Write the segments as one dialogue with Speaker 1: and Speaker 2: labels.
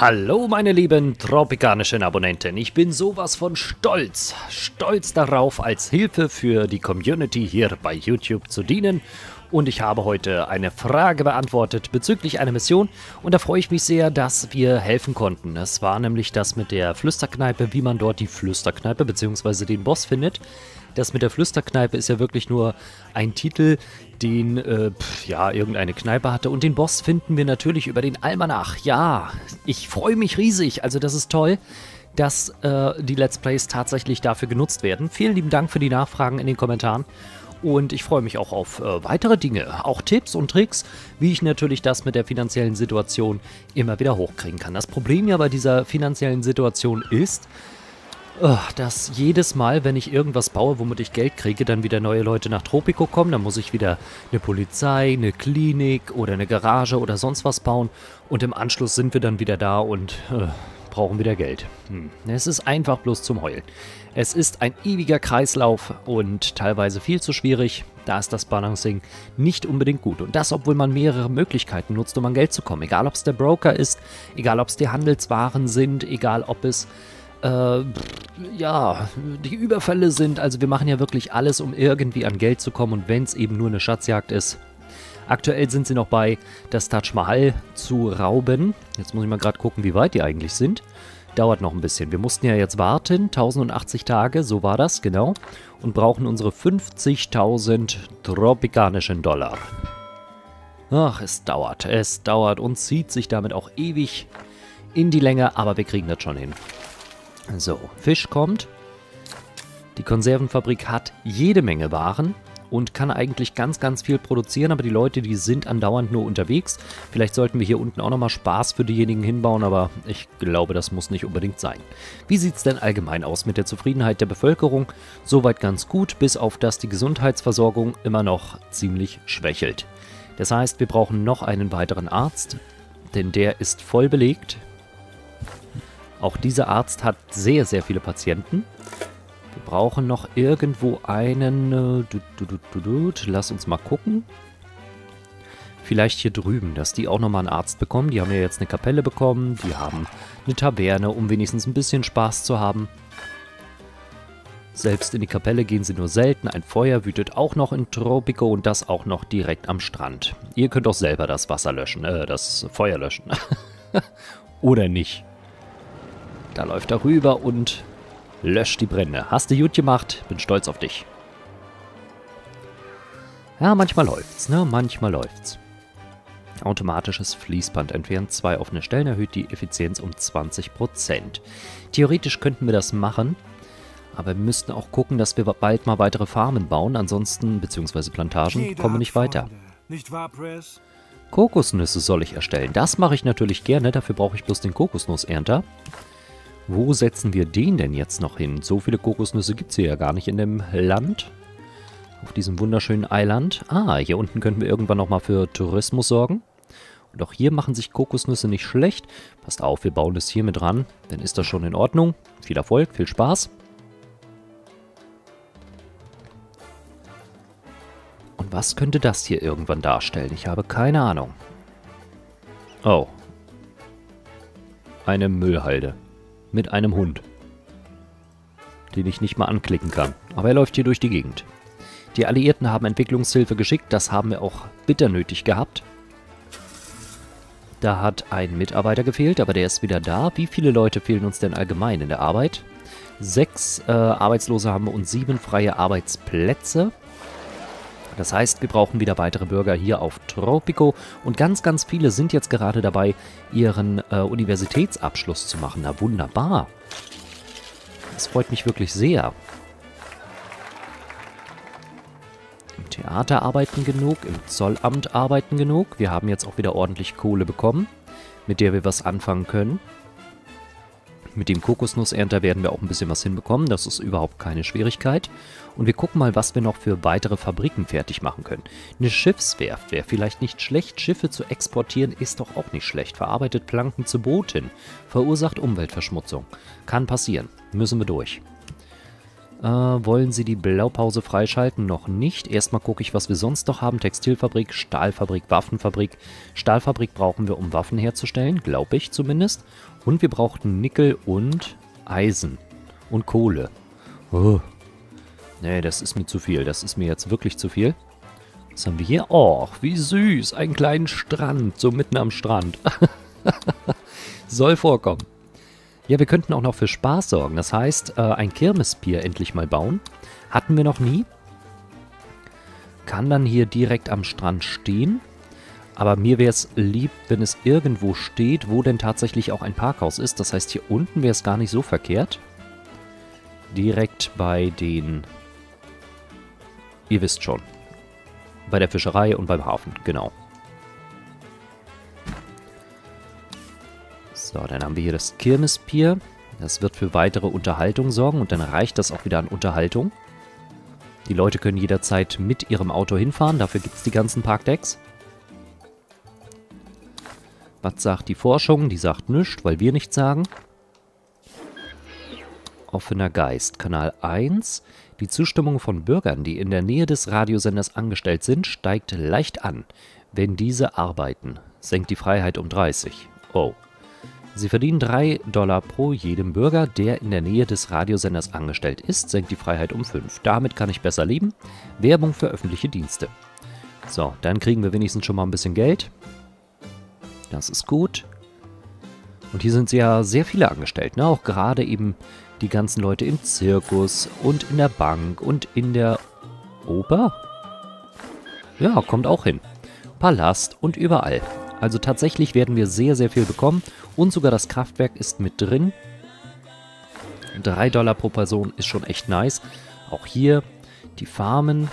Speaker 1: Hallo meine lieben tropikanischen Abonnenten, ich bin sowas von stolz, stolz darauf, als Hilfe für die Community hier bei YouTube zu dienen und ich habe heute eine Frage beantwortet bezüglich einer Mission und da freue ich mich sehr, dass wir helfen konnten. Es war nämlich das mit der Flüsterkneipe, wie man dort die Flüsterkneipe bzw. den Boss findet. Das mit der Flüsterkneipe ist ja wirklich nur ein Titel, den äh, pf, ja irgendeine Kneipe hatte. Und den Boss finden wir natürlich über den Almanach. Ja, ich freue mich riesig. Also das ist toll, dass äh, die Let's Plays tatsächlich dafür genutzt werden. Vielen lieben Dank für die Nachfragen in den Kommentaren. Und ich freue mich auch auf äh, weitere Dinge, auch Tipps und Tricks, wie ich natürlich das mit der finanziellen Situation immer wieder hochkriegen kann. Das Problem ja bei dieser finanziellen Situation ist, dass jedes Mal, wenn ich irgendwas baue, womit ich Geld kriege, dann wieder neue Leute nach Tropico kommen. Dann muss ich wieder eine Polizei, eine Klinik oder eine Garage oder sonst was bauen. Und im Anschluss sind wir dann wieder da und äh, brauchen wieder Geld. Hm. Es ist einfach bloß zum Heulen. Es ist ein ewiger Kreislauf und teilweise viel zu schwierig. Da ist das Balancing nicht unbedingt gut. Und das, obwohl man mehrere Möglichkeiten nutzt, um an Geld zu kommen. Egal, ob es der Broker ist, egal, ob es die Handelswaren sind, egal, ob es äh, ja, die Überfälle sind. Also wir machen ja wirklich alles, um irgendwie an Geld zu kommen und wenn es eben nur eine Schatzjagd ist. Aktuell sind sie noch bei, das Taj Mahal zu rauben. Jetzt muss ich mal gerade gucken, wie weit die eigentlich sind. Dauert noch ein bisschen. Wir mussten ja jetzt warten, 1080 Tage, so war das, genau. Und brauchen unsere 50.000 tropikanischen Dollar. Ach, es dauert, es dauert und zieht sich damit auch ewig in die Länge, aber wir kriegen das schon hin. So, Fisch kommt. Die Konservenfabrik hat jede Menge Waren und kann eigentlich ganz, ganz viel produzieren, aber die Leute, die sind andauernd nur unterwegs. Vielleicht sollten wir hier unten auch nochmal Spaß für diejenigen hinbauen, aber ich glaube, das muss nicht unbedingt sein. Wie sieht es denn allgemein aus mit der Zufriedenheit der Bevölkerung? Soweit ganz gut, bis auf dass die Gesundheitsversorgung immer noch ziemlich schwächelt. Das heißt, wir brauchen noch einen weiteren Arzt, denn der ist voll belegt. Auch dieser Arzt hat sehr, sehr viele Patienten. Wir brauchen noch irgendwo einen... Äh, Lass uns mal gucken. Vielleicht hier drüben, dass die auch nochmal einen Arzt bekommen. Die haben ja jetzt eine Kapelle bekommen. Die haben eine Taverne, um wenigstens ein bisschen Spaß zu haben. Selbst in die Kapelle gehen sie nur selten. Ein Feuer wütet auch noch in Tropico und das auch noch direkt am Strand. Ihr könnt auch selber das Wasser löschen, äh, das Feuer löschen. Oder nicht. Da läuft er rüber und löscht die Brände. Hast du gut gemacht. Bin stolz auf dich. Ja, manchmal läuft's, ne? Manchmal läuft's. Automatisches Fließband entfernt zwei offene Stellen, erhöht die Effizienz um 20%. Theoretisch könnten wir das machen, aber wir müssten auch gucken, dass wir bald mal weitere Farmen bauen, ansonsten, beziehungsweise Plantagen, kommen wir nicht weiter. Nicht wahr, Press? Kokosnüsse soll ich erstellen. Das mache ich natürlich gerne, dafür brauche ich bloß den Kokosnussernter. Wo setzen wir den denn jetzt noch hin? So viele Kokosnüsse gibt es hier ja gar nicht in dem Land. Auf diesem wunderschönen Eiland. Ah, hier unten könnten wir irgendwann nochmal für Tourismus sorgen. Und auch hier machen sich Kokosnüsse nicht schlecht. Passt auf, wir bauen das hier mit ran. Dann ist das schon in Ordnung. Viel Erfolg, viel Spaß. Und was könnte das hier irgendwann darstellen? Ich habe keine Ahnung. Oh. Eine Müllhalde mit einem Hund, den ich nicht mal anklicken kann. Aber er läuft hier durch die Gegend. Die Alliierten haben Entwicklungshilfe geschickt, das haben wir auch bitter nötig gehabt. Da hat ein Mitarbeiter gefehlt, aber der ist wieder da. Wie viele Leute fehlen uns denn allgemein in der Arbeit? Sechs äh, Arbeitslose haben wir und sieben freie Arbeitsplätze. Das heißt, wir brauchen wieder weitere Bürger hier auf Tropico und ganz, ganz viele sind jetzt gerade dabei, ihren äh, Universitätsabschluss zu machen. Na wunderbar. Das freut mich wirklich sehr. Im Theater arbeiten genug, im Zollamt arbeiten genug. Wir haben jetzt auch wieder ordentlich Kohle bekommen, mit der wir was anfangen können. Mit dem Kokosnussernter werden wir auch ein bisschen was hinbekommen. Das ist überhaupt keine Schwierigkeit. Und wir gucken mal, was wir noch für weitere Fabriken fertig machen können. Eine Schiffswerft wäre vielleicht nicht schlecht. Schiffe zu exportieren ist doch auch nicht schlecht. Verarbeitet Planken zu Booten. Verursacht Umweltverschmutzung. Kann passieren. Müssen wir durch. Äh, wollen Sie die Blaupause freischalten? Noch nicht. Erstmal gucke ich, was wir sonst noch haben. Textilfabrik, Stahlfabrik, Waffenfabrik. Stahlfabrik brauchen wir, um Waffen herzustellen, glaube ich zumindest. Und wir brauchten Nickel und Eisen und Kohle. Oh. Nee, das ist mir zu viel. Das ist mir jetzt wirklich zu viel. Was haben wir hier? Oh, wie süß. Einen kleinen Strand, so mitten am Strand. Soll vorkommen. Ja, wir könnten auch noch für Spaß sorgen. Das heißt, äh, ein Kirmespier endlich mal bauen. Hatten wir noch nie. Kann dann hier direkt am Strand stehen. Aber mir wäre es lieb, wenn es irgendwo steht, wo denn tatsächlich auch ein Parkhaus ist. Das heißt, hier unten wäre es gar nicht so verkehrt. Direkt bei den... Ihr wisst schon. Bei der Fischerei und beim Hafen, genau. So, dann haben wir hier das Kirmespier. Das wird für weitere Unterhaltung sorgen und dann reicht das auch wieder an Unterhaltung. Die Leute können jederzeit mit ihrem Auto hinfahren, dafür gibt es die ganzen Parkdecks. Was sagt die Forschung? Die sagt nichts, weil wir nichts sagen. Offener Geist, Kanal 1. Die Zustimmung von Bürgern, die in der Nähe des Radiosenders angestellt sind, steigt leicht an, wenn diese arbeiten. Senkt die Freiheit um 30. Oh. Sie verdienen 3 Dollar pro jedem Bürger, der in der Nähe des Radiosenders angestellt ist, senkt die Freiheit um 5. Damit kann ich besser leben. Werbung für öffentliche Dienste. So, dann kriegen wir wenigstens schon mal ein bisschen Geld. Das ist gut. Und hier sind ja sehr viele angestellt, ne? Auch gerade eben die ganzen Leute im Zirkus und in der Bank und in der Oper. Ja, kommt auch hin. Palast und überall. Also tatsächlich werden wir sehr, sehr viel bekommen. Und sogar das Kraftwerk ist mit drin. 3 Dollar pro Person ist schon echt nice. Auch hier die Farmen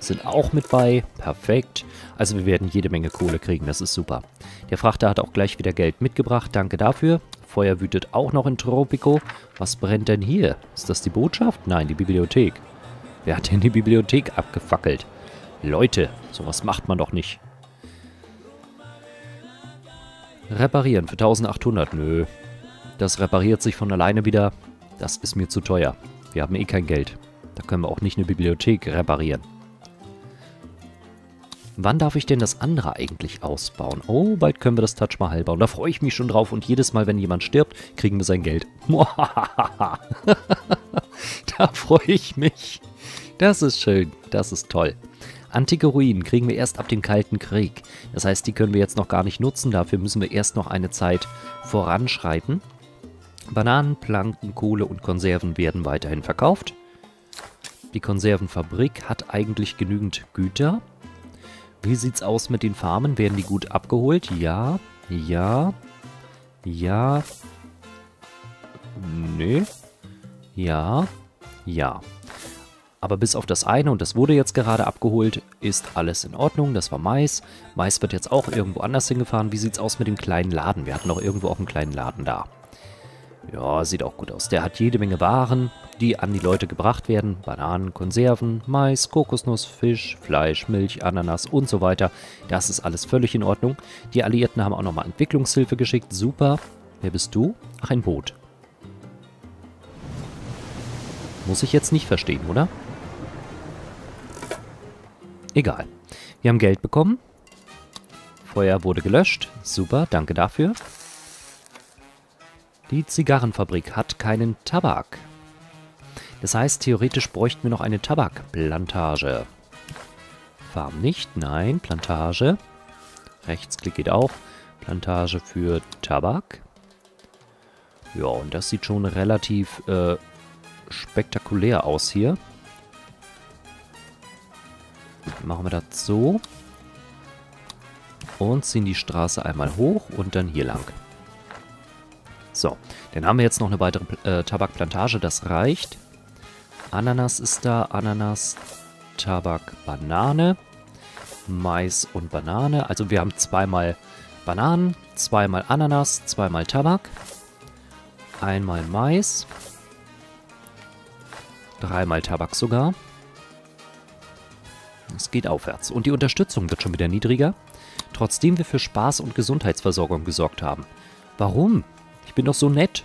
Speaker 1: sind auch mit bei. Perfekt. Also wir werden jede Menge Kohle kriegen. Das ist super. Der Frachter hat auch gleich wieder Geld mitgebracht. Danke dafür. Feuer wütet auch noch in Tropico. Was brennt denn hier? Ist das die Botschaft? Nein, die Bibliothek. Wer hat denn die Bibliothek abgefackelt? Leute, sowas macht man doch nicht. Reparieren für 1800. Nö. Das repariert sich von alleine wieder. Das ist mir zu teuer. Wir haben eh kein Geld. Da können wir auch nicht eine Bibliothek reparieren. Wann darf ich denn das andere eigentlich ausbauen? Oh, bald können wir das Touch Mahal bauen. Da freue ich mich schon drauf. Und jedes Mal, wenn jemand stirbt, kriegen wir sein Geld. da freue ich mich. Das ist schön. Das ist toll. Antike Ruinen kriegen wir erst ab dem Kalten Krieg. Das heißt, die können wir jetzt noch gar nicht nutzen. Dafür müssen wir erst noch eine Zeit voranschreiten. Bananen, Planken, Kohle und Konserven werden weiterhin verkauft. Die Konservenfabrik hat eigentlich genügend Güter. Wie sieht's aus mit den Farmen? Werden die gut abgeholt? Ja, ja, ja, nee, ja, ja. Aber bis auf das eine, und das wurde jetzt gerade abgeholt, ist alles in Ordnung. Das war Mais. Mais wird jetzt auch irgendwo anders hingefahren. Wie sieht es aus mit dem kleinen Laden? Wir hatten noch irgendwo auch einen kleinen Laden da. Ja, sieht auch gut aus. Der hat jede Menge Waren, die an die Leute gebracht werden. Bananen, Konserven, Mais, Kokosnuss, Fisch, Fleisch, Milch, Ananas und so weiter. Das ist alles völlig in Ordnung. Die Alliierten haben auch nochmal Entwicklungshilfe geschickt. Super. Wer bist du? Ach, ein Boot. Muss ich jetzt nicht verstehen, oder? Egal. Wir haben Geld bekommen. Feuer wurde gelöscht. Super, danke dafür. Die Zigarrenfabrik hat keinen Tabak. Das heißt, theoretisch bräuchten wir noch eine Tabakplantage. Farm nicht, nein, Plantage. Rechtsklick geht auch. Plantage für Tabak. Ja, und das sieht schon relativ äh, spektakulär aus hier. Machen wir das so. Und ziehen die Straße einmal hoch und dann hier lang. So, dann haben wir jetzt noch eine weitere äh, Tabakplantage, das reicht. Ananas ist da, Ananas, Tabak, Banane, Mais und Banane. Also wir haben zweimal Bananen, zweimal Ananas, zweimal Tabak, einmal Mais, dreimal Tabak sogar. Es geht aufwärts. Und die Unterstützung wird schon wieder niedriger, trotzdem wir für Spaß und Gesundheitsversorgung gesorgt haben. Warum? Ich bin doch so nett.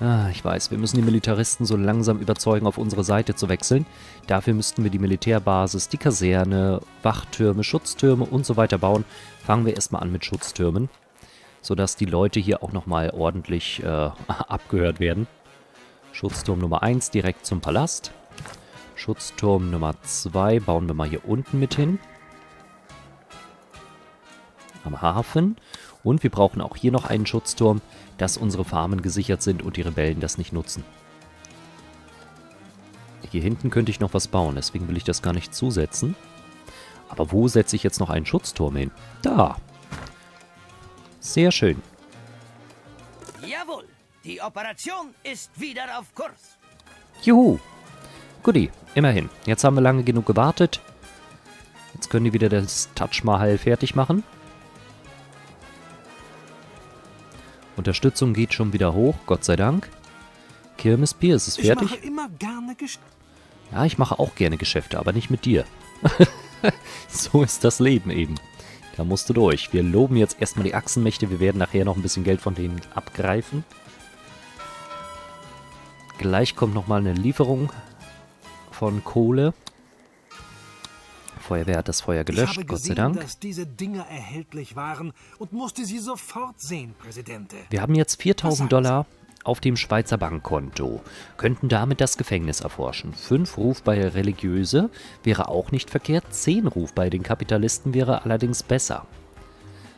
Speaker 1: Ah, ich weiß, wir müssen die Militaristen so langsam überzeugen, auf unsere Seite zu wechseln. Dafür müssten wir die Militärbasis, die Kaserne, Wachtürme, Schutztürme und so weiter bauen. Fangen wir erstmal an mit Schutztürmen, sodass die Leute hier auch nochmal ordentlich äh, abgehört werden. Schutzturm Nummer 1 direkt zum Palast. Schutzturm Nummer 2 bauen wir mal hier unten mit hin. Am Hafen. Und wir brauchen auch hier noch einen Schutzturm, dass unsere Farmen gesichert sind und die Rebellen das nicht nutzen. Hier hinten könnte ich noch was bauen, deswegen will ich das gar nicht zusetzen. Aber wo setze ich jetzt noch einen Schutzturm hin? Da. Sehr schön.
Speaker 2: Jawohl, die Operation ist wieder auf Kurs.
Speaker 1: Juhu. Guti, immerhin. Jetzt haben wir lange genug gewartet. Jetzt können die wieder das Taj Mahal fertig machen. Unterstützung geht schon wieder hoch, Gott sei Dank. Kirmesbier, ist es fertig? Ich mache immer gerne Geschäfte. Ja, ich mache auch gerne Geschäfte, aber nicht mit dir. so ist das Leben eben. Da musst du durch. Wir loben jetzt erstmal die Achsenmächte. Wir werden nachher noch ein bisschen Geld von denen abgreifen. Gleich kommt nochmal eine Lieferung von Kohle. Feuerwehr hat das Feuer gelöscht, gesehen, Gott sei Dank. dass diese Dinger erhältlich waren und musste sie sofort sehen, Präsidente. Wir haben jetzt 4000 Dollar auf dem Schweizer Bankkonto, könnten damit das Gefängnis erforschen. 5 Ruf bei Religiöse wäre auch nicht verkehrt, 10 Ruf bei den Kapitalisten wäre allerdings besser.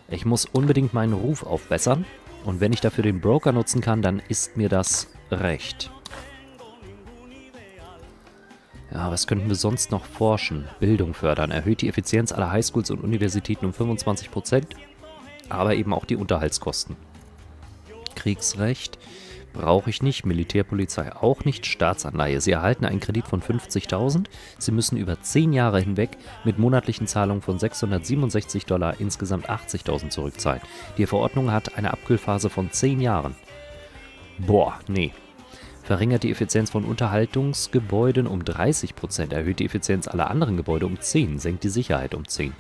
Speaker 1: Ich muss unbedingt meinen Ruf aufbessern und wenn ich dafür den Broker nutzen kann, dann ist mir das recht. Ja, was könnten wir sonst noch forschen? Bildung fördern. Erhöht die Effizienz aller Highschools und Universitäten um 25%, aber eben auch die Unterhaltskosten. Kriegsrecht brauche ich nicht, Militärpolizei auch nicht, Staatsanleihe. Sie erhalten einen Kredit von 50.000. Sie müssen über 10 Jahre hinweg mit monatlichen Zahlungen von 667 Dollar insgesamt 80.000 zurückzahlen. Die Verordnung hat eine Abkühlphase von 10 Jahren. Boah, nee, verringert die Effizienz von Unterhaltungsgebäuden um 30%, erhöht die Effizienz aller anderen Gebäude um 10, senkt die Sicherheit um 10.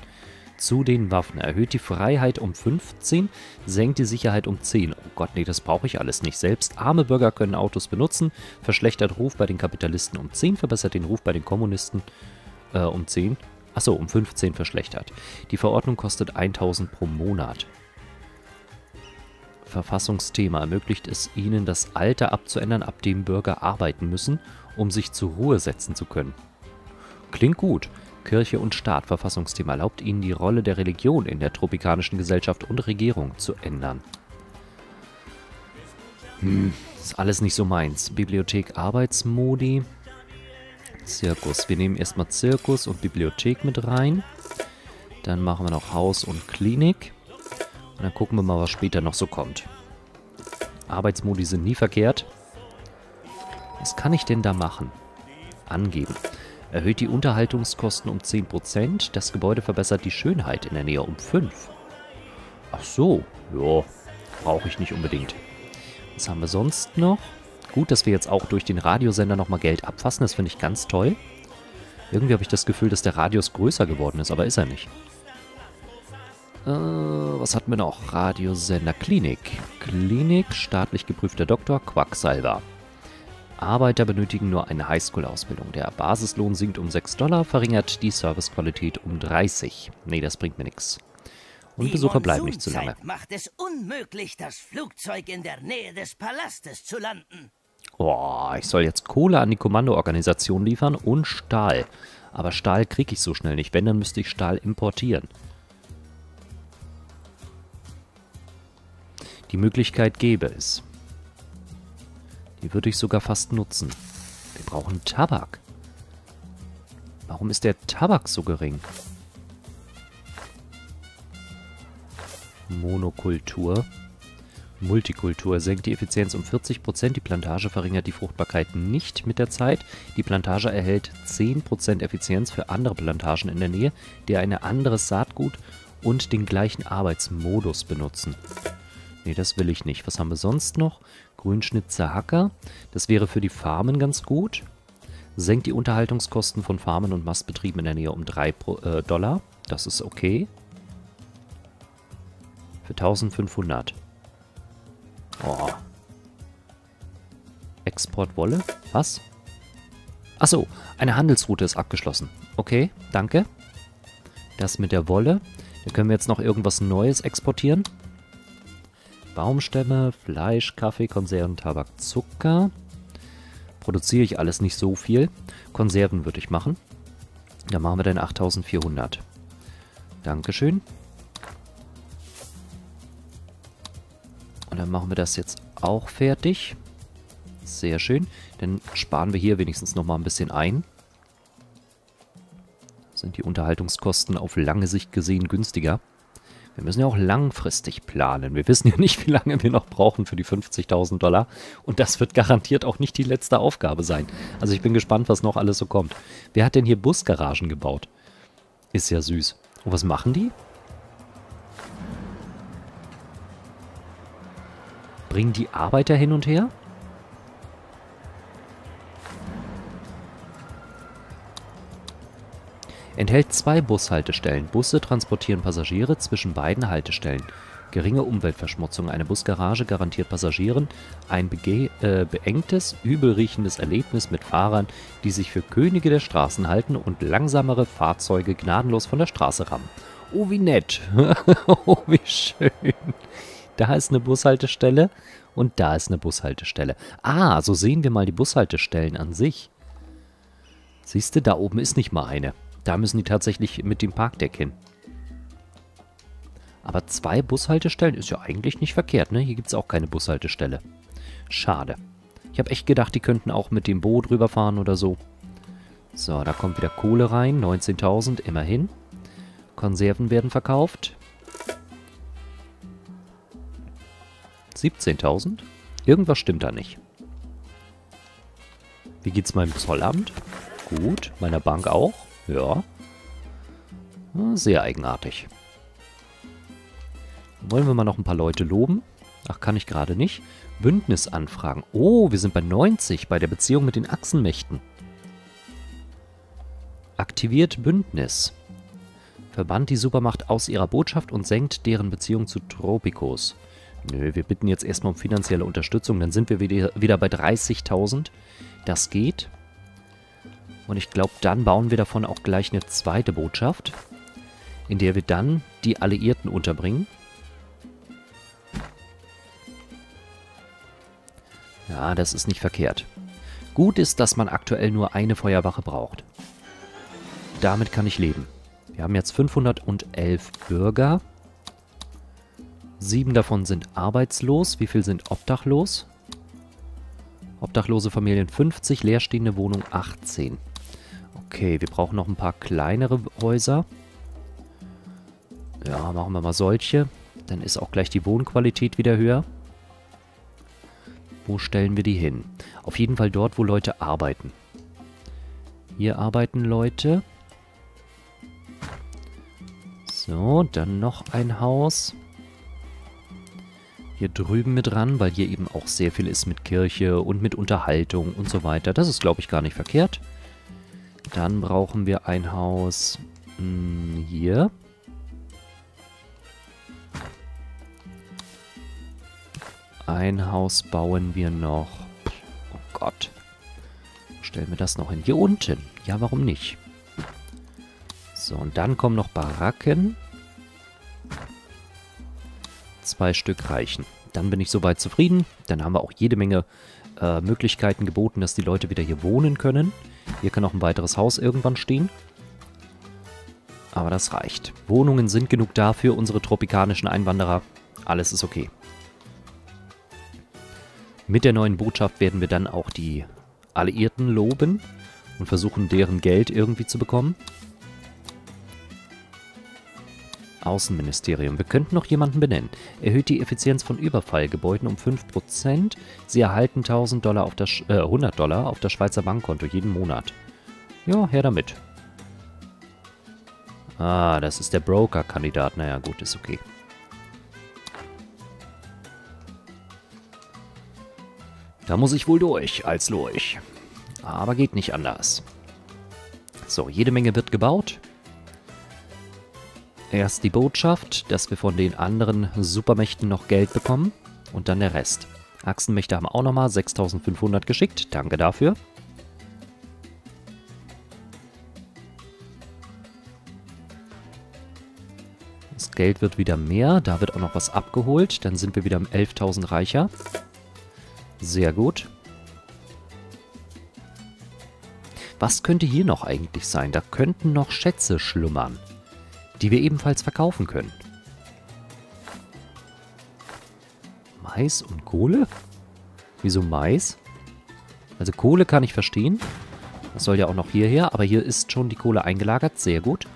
Speaker 1: Zu den Waffen erhöht die Freiheit um 15, senkt die Sicherheit um 10. Oh Gott, nee, das brauche ich alles nicht. Selbst arme Bürger können Autos benutzen, verschlechtert Ruf bei den Kapitalisten um 10, verbessert den Ruf bei den Kommunisten äh, um 10. Achso, um 15 verschlechtert. Die Verordnung kostet 1000 pro Monat. Verfassungsthema ermöglicht es ihnen, das Alter abzuändern, ab dem Bürger arbeiten müssen, um sich zur Ruhe setzen zu können. Klingt gut. Kirche und Staat Verfassungsthema erlaubt ihnen, die Rolle der Religion in der tropikanischen Gesellschaft und Regierung zu ändern. Hm, ist alles nicht so meins. Bibliothek Arbeitsmodi. Zirkus. Wir nehmen erstmal Zirkus und Bibliothek mit rein. Dann machen wir noch Haus und Klinik. Und dann gucken wir mal, was später noch so kommt. Arbeitsmodi sind nie verkehrt. Was kann ich denn da machen? Angeben. Erhöht die Unterhaltungskosten um 10%. Das Gebäude verbessert die Schönheit in der Nähe um 5%. Ach so. Ja, brauche ich nicht unbedingt. Was haben wir sonst noch? Gut, dass wir jetzt auch durch den Radiosender nochmal Geld abfassen. Das finde ich ganz toll. Irgendwie habe ich das Gefühl, dass der Radius größer geworden ist, aber ist er nicht. Äh, was hatten wir noch? Radiosender Klinik. Klinik, staatlich geprüfter Doktor, Quacksalber. Arbeiter benötigen nur eine Highschool-Ausbildung. Der Basislohn sinkt um 6 Dollar, verringert die Servicequalität um 30. Nee, das bringt mir nichts. Und die Besucher bleiben nicht zu lange.
Speaker 2: macht es unmöglich, das Flugzeug in der Nähe des Palastes zu landen.
Speaker 1: Oh, ich soll jetzt Kohle an die Kommandoorganisation liefern und Stahl. Aber Stahl kriege ich so schnell nicht. Wenn, dann müsste ich Stahl importieren. Die Möglichkeit gäbe es. Die würde ich sogar fast nutzen. Wir brauchen Tabak. Warum ist der Tabak so gering? Monokultur. Multikultur senkt die Effizienz um 40%, die Plantage verringert die Fruchtbarkeit nicht mit der Zeit. Die Plantage erhält 10% Effizienz für andere Plantagen in der Nähe, die ein anderes Saatgut und den gleichen Arbeitsmodus benutzen. Nee, das will ich nicht. Was haben wir sonst noch? Grünschnitzer Hacker. Das wäre für die Farmen ganz gut. Senkt die Unterhaltungskosten von Farmen und Mastbetrieben in der Nähe um 3 Pro, äh, Dollar. Das ist okay. Für 1500. Oh. Export Wolle. Was? Achso, eine Handelsroute ist abgeschlossen. Okay, danke. Das mit der Wolle. Da können wir jetzt noch irgendwas Neues exportieren. Baumstämme, Fleisch, Kaffee, Konserven, Tabak, Zucker. Produziere ich alles nicht so viel. Konserven würde ich machen. Da machen wir dann 8400. Dankeschön. Und dann machen wir das jetzt auch fertig. Sehr schön. Dann sparen wir hier wenigstens nochmal ein bisschen ein. Sind die Unterhaltungskosten auf lange Sicht gesehen günstiger. Wir müssen ja auch langfristig planen. Wir wissen ja nicht, wie lange wir noch brauchen für die 50.000 Dollar. Und das wird garantiert auch nicht die letzte Aufgabe sein. Also ich bin gespannt, was noch alles so kommt. Wer hat denn hier Busgaragen gebaut? Ist ja süß. Und was machen die? Bringen die Arbeiter hin und her? Enthält zwei Bushaltestellen. Busse transportieren Passagiere zwischen beiden Haltestellen. Geringe Umweltverschmutzung. Eine Busgarage garantiert Passagieren ein äh, beengtes, übelriechendes Erlebnis mit Fahrern, die sich für Könige der Straßen halten und langsamere Fahrzeuge gnadenlos von der Straße rammen. Oh, wie nett. oh, wie schön. Da ist eine Bushaltestelle und da ist eine Bushaltestelle. Ah, so sehen wir mal die Bushaltestellen an sich. Siehst du, da oben ist nicht mal eine. Da müssen die tatsächlich mit dem Parkdeck hin. Aber zwei Bushaltestellen ist ja eigentlich nicht verkehrt, ne? Hier gibt es auch keine Bushaltestelle. Schade. Ich habe echt gedacht, die könnten auch mit dem Boot rüberfahren oder so. So, da kommt wieder Kohle rein. 19.000, immerhin. Konserven werden verkauft. 17.000? Irgendwas stimmt da nicht. Wie geht's meinem Zollamt? Gut. Meiner Bank auch? Ja. Sehr eigenartig. Wollen wir mal noch ein paar Leute loben? Ach, kann ich gerade nicht. Bündnisanfragen. Oh, wir sind bei 90 bei der Beziehung mit den Achsenmächten. Aktiviert Bündnis. Verbannt die Supermacht aus ihrer Botschaft und senkt deren Beziehung zu Tropicos. Nö, wir bitten jetzt erstmal um finanzielle Unterstützung. Dann sind wir wieder bei 30.000. Das geht. Und ich glaube, dann bauen wir davon auch gleich eine zweite Botschaft, in der wir dann die Alliierten unterbringen. Ja, das ist nicht verkehrt. Gut ist, dass man aktuell nur eine Feuerwache braucht. Damit kann ich leben. Wir haben jetzt 511 Bürger. Sieben davon sind arbeitslos. Wie viel sind obdachlos? Obdachlose Familien 50, leerstehende Wohnung 18. Okay, wir brauchen noch ein paar kleinere Häuser. Ja, machen wir mal solche. Dann ist auch gleich die Wohnqualität wieder höher. Wo stellen wir die hin? Auf jeden Fall dort, wo Leute arbeiten. Hier arbeiten Leute. So, dann noch ein Haus. Hier drüben mit dran, weil hier eben auch sehr viel ist mit Kirche und mit Unterhaltung und so weiter. Das ist, glaube ich, gar nicht verkehrt. Dann brauchen wir ein Haus mh, hm, hier. Ein Haus bauen wir noch. Oh Gott. Stellen wir das noch hin. Hier unten. Ja, warum nicht? So, und dann kommen noch Baracken. Zwei Stück reichen. Dann bin ich soweit zufrieden. Dann haben wir auch jede Menge äh, Möglichkeiten geboten, dass die Leute wieder hier wohnen können. Hier kann noch ein weiteres Haus irgendwann stehen. Aber das reicht. Wohnungen sind genug da für unsere tropikanischen Einwanderer. Alles ist okay. Mit der neuen Botschaft werden wir dann auch die Alliierten loben und versuchen, deren Geld irgendwie zu bekommen. Außenministerium. Wir könnten noch jemanden benennen. Erhöht die Effizienz von Überfallgebäuden um 5%. Sie erhalten 1000 Dollar auf das, äh, 100 Dollar auf das Schweizer Bankkonto jeden Monat. Ja, her damit. Ah, das ist der Broker-Kandidat. Naja, gut, ist okay. Da muss ich wohl durch, als Lurch. Aber geht nicht anders. So, jede Menge wird gebaut. Erst die Botschaft, dass wir von den anderen Supermächten noch Geld bekommen und dann der Rest. Achsenmächte haben auch nochmal 6500 geschickt. Danke dafür. Das Geld wird wieder mehr. Da wird auch noch was abgeholt. Dann sind wir wieder um 11.000 reicher. Sehr gut. Was könnte hier noch eigentlich sein? Da könnten noch Schätze schlummern, die wir ebenfalls verkaufen können. Mais und Kohle? Wieso Mais? Also Kohle kann ich verstehen. Das soll ja auch noch hierher, aber hier ist schon die Kohle eingelagert. Sehr gut.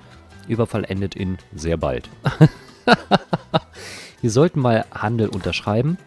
Speaker 1: Überfall endet in sehr bald. wir sollten mal Handel unterschreiben.